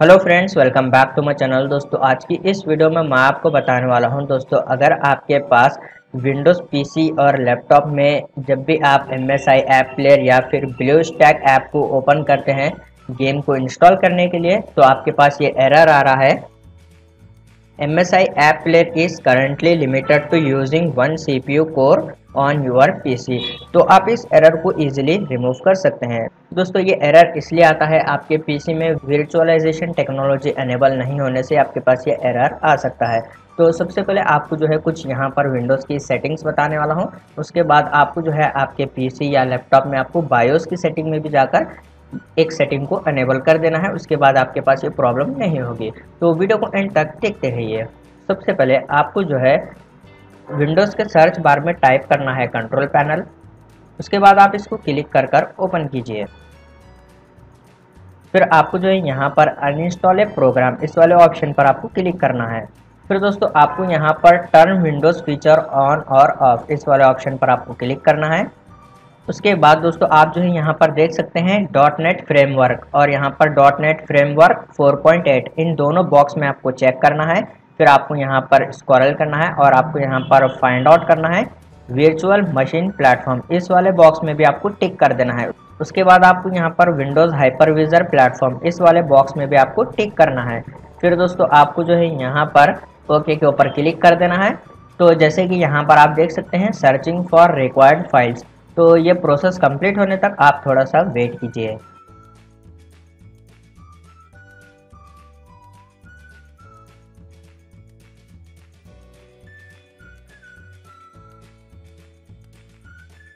Hello friends, welcome back to my channel. दोस्तों, आज की इस वीडियो में मैं आपको बताने वाला हूँ, दोस्तों, अगर आपके पास विंडोज़ पीसी और लैपटॉप में जब भी आप M S I app player या फिर ब्लू स्टैक ऐप को ओपन करते हैं गेम को इंस्टॉल करने के लिए तो आपके पास ये एरर आ रहा है। M S I app player is currently limited to using one C P U core on your PC तो आप इस एरर को इजीली रिमूव कर सकते हैं। दोस्तों, ये एरर इसलिए आता है, आपके पीसी में वर्चुअलाइजेशन टेक्नोलॉजी अनेबल नहीं होने से आपके पास ये एरर आ सकता है। तो सबसे पहले आपको जो है कुछ यहाँ पर विंडोज़ की सेटिंग्स बताने वाला हूँ। उसके बाद आपको जो है आपके पीसी या लैपटॉप में आपको बायोस की सेटिंग में भी जाकर एक सेटिंग को अनेबल कर देना है। उसके बाद आपके पास ये प्रॉब्लम नहीं होगी। तो वीडियो को एंड तक देखते रहिए। सबसे पहले आपको जो है विंडोज़ के सर्च बार में टाइप करना है कंट्रोल पैनल। उसके बाद आप इसको क्लिक कर कर ओपन कीजिए। फिर आपको जो है यहाँ पर अनइंस्टॉल ए प्रोग्राम, इस वाले ऑप्शन पर आपको क्लिक करना है। फिर दोस्तों, आपको यहाँ पर टर्न विंडोज़ फीचर ऑन और ऑफ़, इस वाले ऑप्शन पर आपको क्लिक करना है। उसके बाद दोस्तों, आप जो है यहाँ पर देख सकते हैं. डॉट नेट फ्रेमवर्क और यहाँ पर. डॉट नेट फ्रेमवर्क 4.8 इन दोनों बॉक्स में आपको चेक करना है। फिर आपको यहाँ पर स्क्रॉल करना है और आपको यहाँ पर फाइंड आउट करना है। वर्चुअल मशीन प्लेटफॉर्म इस वाले बॉक्स में भी आपको टिक कर देना है। उसके बाद आपको यहाँ पर विंडोज़ हाइपरविजर प्लेटफॉर्म इस वाले बॉक्स में भी आपको टिक करना है। फिर दोस्तों, आपको जो है यहाँ पर ओके के ऊपर क्लिक कर देना है। तो जैसे कि यहाँ पर आप देख सकते हैं सर्चिंग फॉर रिक्वायर्ड फाइल्स तो ये प्रोसेस कंप्लीट होने तक आप थोड़ा सा वेट कीजिए।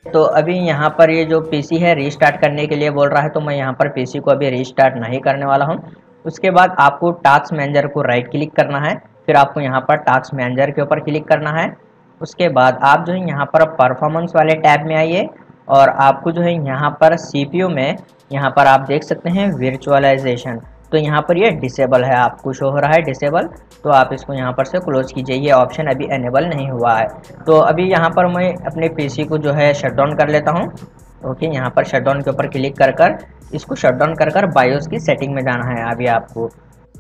तो अभी यहाँ पर ये जो पीसी है रीस्टार्ट करने के लिए बोल रहा है तो मैं यहाँ पर पीसी को अभी रीस्टार्ट नहीं करने वाला हूँ। उसके बाद आपको टास्क मैनेजर को राइट क्लिक करना है, फिर आपको यहाँ पर टास्क मैनेजर के ऊपर क्लिक करना है। उसके बाद आप जो है यहाँ पर परफॉर्मेंस वाले टैब में आइए, और आपको जो है यहाँ पर सीपीयू में यहाँ पर आप देख सकते हैं वर्चुअलाइजेशन तो यहाँ पर ये डिसेबल है, आपको शो हो रहा है डिसेबल तो आप इसको यहाँ पर से क्लोज कीजिए, ये ऑप्शन अभी एनेबल नहीं हुआ है। तो अभी यहाँ पर मैं अपने पीसी को जो है शट डाउन कर लेता हूँ। ओके यहाँ पर शट डाउन के ऊपर क्लिक कर कर इसको शट डाउन कर कर बायोस की सेटिंग में जाना है अभी आपको।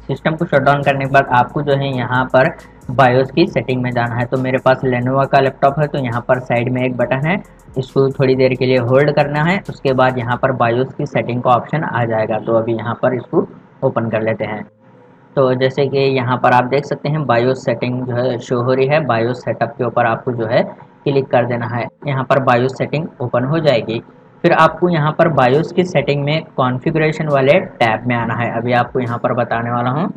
सिस्टम को शट डाउन करने के बाद आपको जो है यहाँ पर बायोस की सेटिंग में जाना है। तो मेरे पास लेनोवा का लैपटॉप है तो यहाँ पर साइड में एक बटन है। इसको थोड़ी देर के लिए होल्ड करना है, उसके बाद यहाँ पर बायोस की सेटिंग का ऑप्शन आ जाएगा। तो अभी यहाँ पर इसको ओपन कर लेते हैं। तो जैसे कि यहाँ पर आप देख सकते हैं, बायो सेटिंग जो है, शो हो रही है। बायोस सेटअप के ऊपर आपको जो है, क्लिक कर देना है। यहाँ पर बायोस सेटिंग ओपन हो जाएगी। फिर आपको यहाँ पर बायोस की सेटिंग में कॉन्फ़िगरेशन वाले टैब में आना है। अभी आपको यहाँ पर बताने वाला हूँ।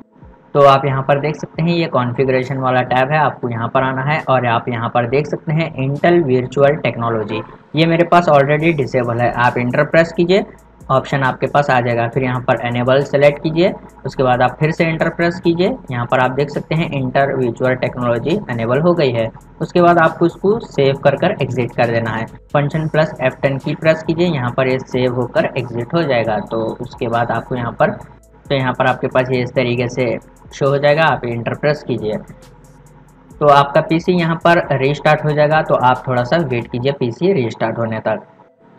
तो आप यहाँ पर देख सकते हैं, ये कॉन्फ़िगरेशन वाला टैब है। आपको यहाँ पर आना है और आप यहाँ पर देख सकते हैं इंटेल वर्चुअल टेक्नोलॉजी ये मेरे पास ऑलरेडी डिसेबल है। आप इंटर प्रेस कीजिए। ऑप्शन आपके पास आ जाएगा। फिर यहाँ पर एनेबल सेलेक्ट कीजिए, उसके बाद आप फिर से इंटर प्रेस कीजिए। यहाँ पर आप देख सकते हैं इंटर विजुअल टेक्नोलॉजी एनेबल हो गई है। उसके बाद आपको इसको सेव कर कर एग्जिट कर देना है। Function plus F ten key press कीजिए, यहाँ पर ये सेव होकर एग्जिट हो जाएगा। तो उसके बाद आपको यहाँ पर तो यहाँ पर आपके पास ये इस तरीके से शो हो जाएगा। आप इंटर प्रेस कीजिए। तो आपका पीसी यहाँ पर रीस्टार्ट हो जाएगा। तो आप थोड़ा सा वेट कीजिए पीसी रीस्टार्ट होने तक।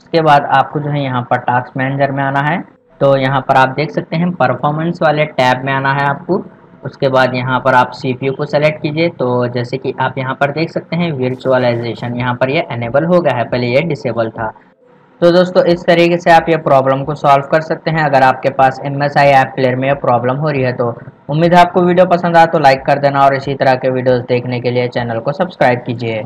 उसके बाद आपको जो है यहाँ पर टास्क मैनेजर में आना है। तो यहाँ पर आप देख सकते हैं परफॉर्मेंस वाले टैब में आना है आपको। उसके बाद यहाँ पर आप सीपीयू को सेलेक्ट कीजिए। तो जैसे कि आप यहाँ पर देख सकते हैं वर्चुअलाइजेशन यहाँ पर ये एनेबल हो गया है। पहले ये डिसेबल था। तो दोस्तों, इस तरीके से आप ये प्रॉब्लम को सॉल्व कर सकते हैं। अगर आपके पास M S I app player में प्रॉब्लम हो रही है तो उम्मीद है आपको वीडियो पसंद आया तो लाइक कर देना। और इसी तरह के वीडियोस देखने के लिए चैनल को सब्सक्राइब कीजिए।